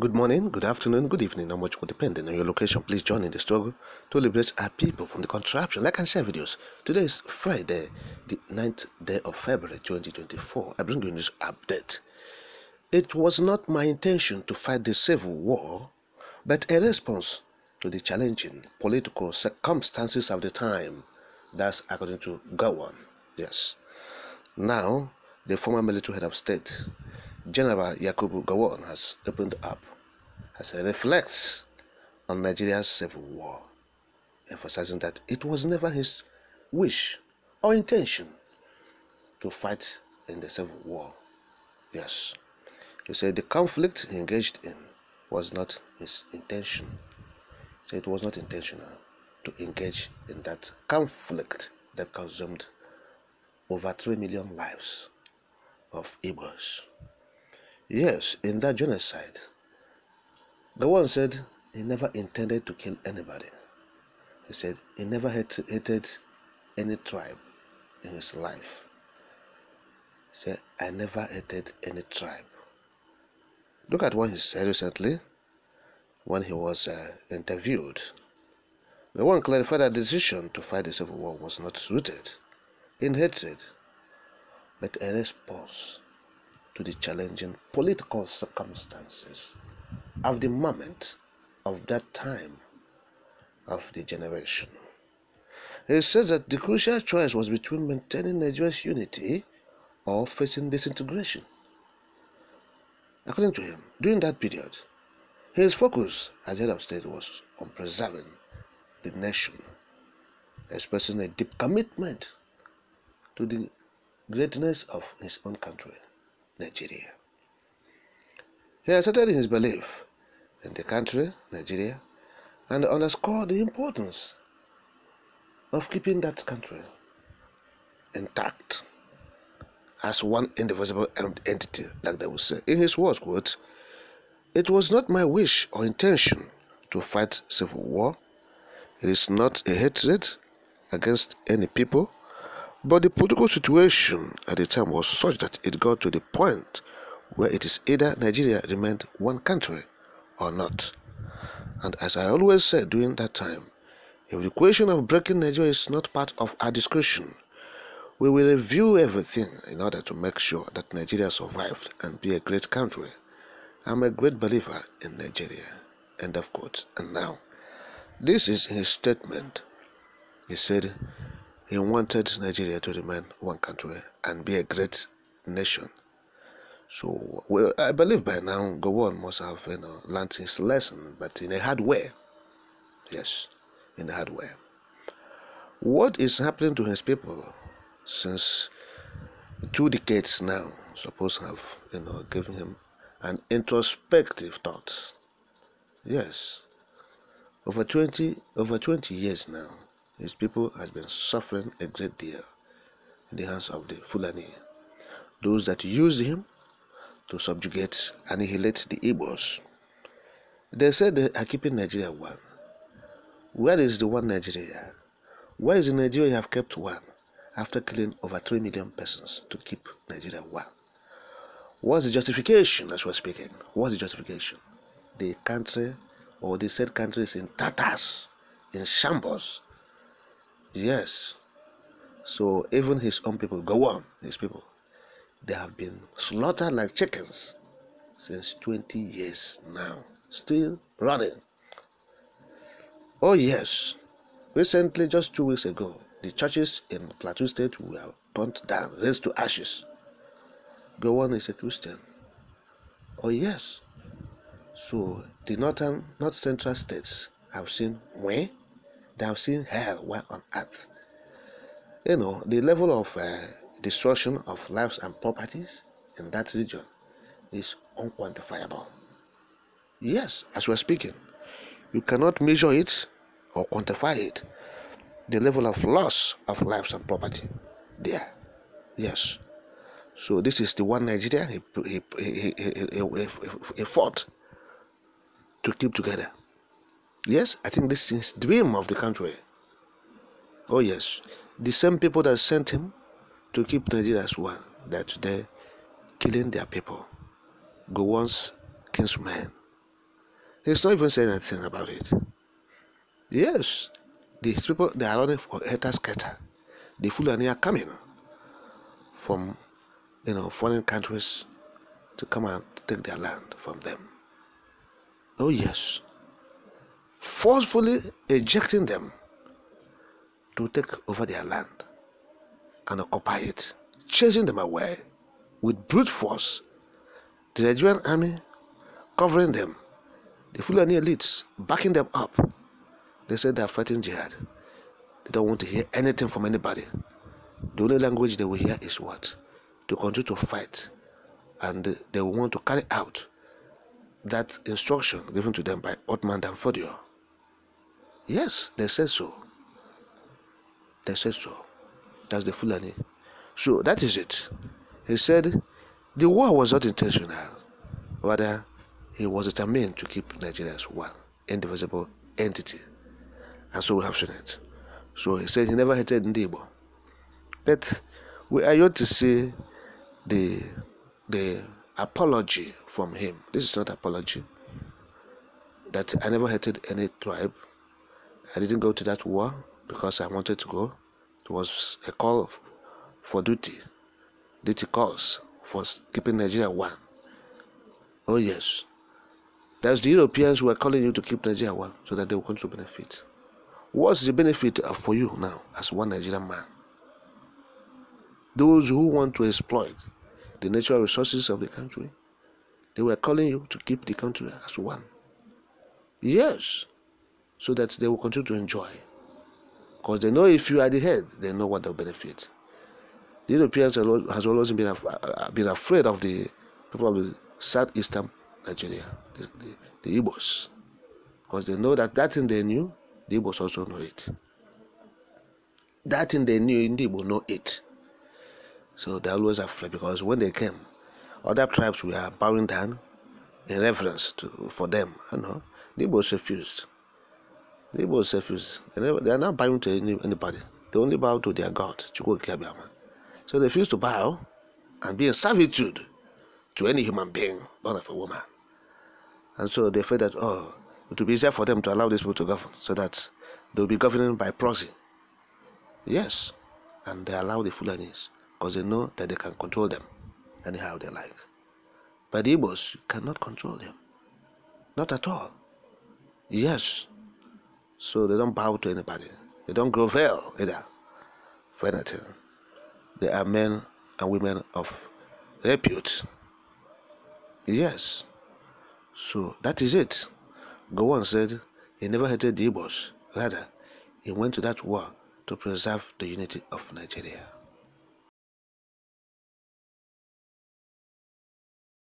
Good morning, good afternoon, good evening, how much will depending on your location. Please join in the struggle to liberate our people from the contraption. Like and share videos. Today is Friday, the 9th day of February 2024. I bring you this update. It was not my intention to fight the civil war, but a response to the challenging political circumstances of the time. That's according to Gowon. Yes. Now, the former military head of state General Yakubu Gowon has opened up as he reflects on Nigeria's civil war, emphasizing that it was never his wish or intention to fight in the civil war. Yes, he said the conflict he engaged in was not his intention. Said it was not intentional to engage in that conflict that consumed over 3 million lives of Igbos. Yes, in that genocide, the one said he never intended to kill anybody. He said he never hated any tribe in his life. He said, I never hated any tribe. Look at what he said recently when he was uh, interviewed. The one clarified that decision to fight the civil war was not rooted in hatred, but a response to the challenging political circumstances of the moment of that time of the generation. He says that the crucial choice was between maintaining Nigeria's unity or facing disintegration. According to him, during that period, his focus as head of state was on preserving the nation, expressing a deep commitment to the greatness of his own country. Nigeria. He asserted his belief in the country, Nigeria, and underscored the importance of keeping that country intact as one indivisible entity, like they would say. In his words, quote, It was not my wish or intention to fight civil war. It is not a hatred against any people but the political situation at the time was such that it got to the point where it is either Nigeria remained one country or not. And as I always said during that time, if the question of breaking Nigeria is not part of our discussion, we will review everything in order to make sure that Nigeria survived and be a great country. I'm a great believer in Nigeria. End of quote. And now, this is his statement. He said, he wanted Nigeria to remain one country and be a great nation. So well, I believe by now Gowon must have you know learned his lesson, but in a hard way. Yes, in a hard way. What is happening to his people since two decades now? Suppose have you know given him an introspective thought. Yes, over twenty over twenty years now his people has been suffering a great deal in the hands of the Fulani, those that used him to subjugate, annihilate the Igbos. They said they are keeping Nigeria one. Where is the one Nigeria? Where is the Nigeria you have kept one after killing over 3 million persons to keep Nigeria one? What's the justification as we're speaking? What's the justification? The country or the said country is in tatters, in shambles, Yes. So even his own people, Gowon, his people, they have been slaughtered like chickens since 20 years now, still running. Oh, yes. Recently, just two weeks ago, the churches in Plateau State were burnt down, raised to ashes. Gowon is a Christian. Oh, yes. So the northern, north central states have seen where they have seen hell while on earth. You know, the level of uh, destruction of lives and properties in that region is unquantifiable. Yes, as we're speaking, you cannot measure it or quantify it. The level of loss of lives and property there. Yes. So this is the one Nigeria he, he, he, he, he, he fought to keep together. Yes, I think this is dream of the country. Oh yes, the same people that sent him to keep Nigeria as one, that today killing their people. Gowon's kinsmen He's not even saying anything about it. Yes, these people they are running for Eta Sketa. The Fulani are coming from you know foreign countries to come and take their land from them. Oh yes. Forcefully ejecting them to take over their land and occupy it, chasing them away with brute force. The Nigerian army covering them, the Fulani elites backing them up. They said they are fighting jihad. They don't want to hear anything from anybody. The only language they will hear is what? To continue to fight. And they will want to carry out that instruction given to them by Othman Dan Fodio. Yes, they said so. They said so. That's the Fulani. So that is it. He said the war was not intentional. Rather, he was determined to keep Nigeria as one indivisible entity. And so we have seen it. So he said he never hated Ndigbo. But we are yet to see the the apology from him. This is not apology. That I never hated any tribe. I didn't go to that war because I wanted to go. It was a call for duty, duty calls for keeping Nigeria one. Oh yes, that's the Europeans who are calling you to keep Nigeria one so that they will come to benefit. What's the benefit uh, for you now as one Nigerian man? Those who want to exploit the natural resources of the country, they were calling you to keep the country as one. Yes, so that they will continue to enjoy. Because they know if you are the head, they know what they'll benefit. The Europeans has always been, uh, been afraid of the people of the southeastern Nigeria, the, the, the Igbos. Because they know that that thing they knew, the Igbos also know it. That thing they knew, the Igbo know it. So they're always afraid because when they came, other tribes were bowing down in reverence to for them. You know, the Igbos refused. The Igbos refused. They, they are not bowing to any, anybody. They only bow to their God, Chukwukabiama. So they refused to bow and be in servitude to any human being, born of a woman. And so they felt that, oh, it would be easier for them to allow these people to govern so that they'll be governing by proxy. Yes, and they allow the Fulanis because they know that they can control them anyhow they like. But the Igbos, cannot control them. Not at all. Yes. So they don't bow to anybody. They don't grovel either for anything. They are men and women of repute. Yes. So that is it. Gowon said he never hated the Igbos. Rather, he went to that war to preserve the unity of Nigeria.